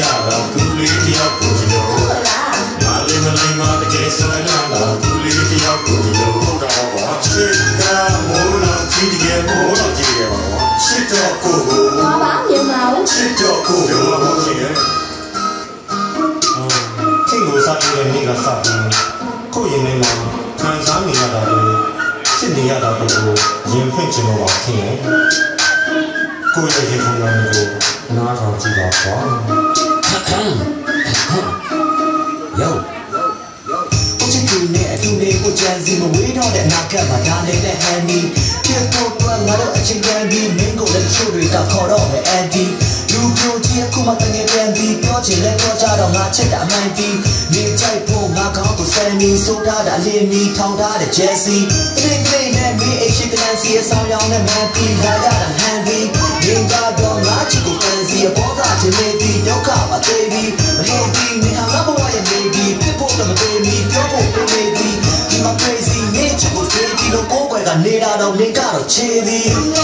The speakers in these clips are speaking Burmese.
ရတာသူလေးတယောက်ကိုကြည့်လို့ဟုတ်လားမလေးမလေးမတကယ်ဆွမ်းလာတာသူလေးတယောက်ကိုကြည့်လို့ဟုတ်တာပါချစ်ကမိုးလာကြည့်တကယ်မိုးလာကြည့်ရပါဘောချစ်တော့ကိုကိုဘာပါမြန်မာဦးချစ်တော့ကိုကိုဟုတ်ရှိရဲ့ချင်းကိုစားကြည့်တဲ့နေ့ကစပြီးကိုရင်ထဲမှာခံစားနေရတာလေချစ်နေရတာကိုရင်ဖွင့်ချင်တော့ပါခင်ဗျ ကိုရဲ့ရေခုံတော်ကိုနားထောင်ကြည့်ပါကွာ Yo ကိုချစ်သူနဲ့အတူလေးကိုကြံစီမဝေးတော့တဲ့အနာဂတ်မှာဒါလေးနဲ့ဟန်ဒီဖြစ်ဖို့တော့ငါတို့အချိန်တန်ပြီးမင်းကိုလည်းချို့တွေကခေါ်တော့မယ်အန်ဒီလူပြိုကြီးအခုမှတကယ်ပြန်ပြီးပြောချင်လဲပြောကြတော့ငါချစ်တာအမှန်ဒီနေကြိုက်ဖို့ငါကောင်းကိုစမ်းပြီးစိုးထားတာအလင်းမီထောင်ထားတဲ့ဂျက်စီတိတ်တိတ်နဲ့မင်းအရှိကနန်စီအဆောင်ရောင်းနဲ့မန်ပီလာရတာဟန်ဒီ နေကြတော့ငါချစ်ကိုဖန်စီအပေါ်သားချင်နေပြီးဒုက္ခပါသေးပြီးမလို့ပြီးမင်းဟာငါဘဝရဲ့ baby ဖြစ်ဖို့တော့မသေးမီပြောဖို့ပေးနေပြီးဒီမှာ crazy မင်းချစ်ကိုသေးဒီလိုကိုယ်ွယ်ကနေတာတော့နေကတော့ချေသည်လေးလူညာ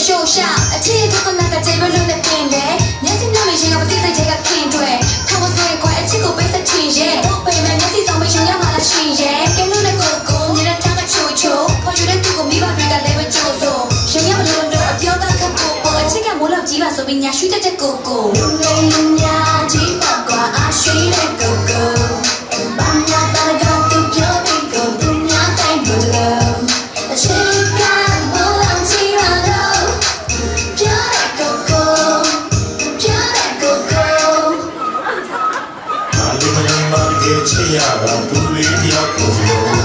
လူမျိုးနဲ့ကရှိုးရှာအချစ်တို့ကနာကကျေဘလုံးနဲ့ပင်တယ်မျက်စိနဲ့မရှင်ကပတိစိတ်ချက်ကခင်တွေထောက်ဆွဲကွယ်အချစ်ကိုပိတ်ဆက်ချင်ရဲ့တို့ပေမဲ့မျက်စိဆောင်မရှင်ရမှာလားရှင်ရဲ့ကဲလို့နဲ့ကိုကိုနေတဲ့တန်းကချိုချိုခေါ်ယူတဲ့သူကိုမိဘတွေကလည်းပဲကြိုးစိုးရှင်ရမလို့တော့အပြောသားခပ်ကိုပေါ်အချစ်ကမိုးလောက်ကြီးပါဆိုပြီးညာရွှေတက်တဲ့ကိုကို မလေးမလေးမတကယ်ချစ်ရတာသူလေးတယောက်ကိုကြည့်လို့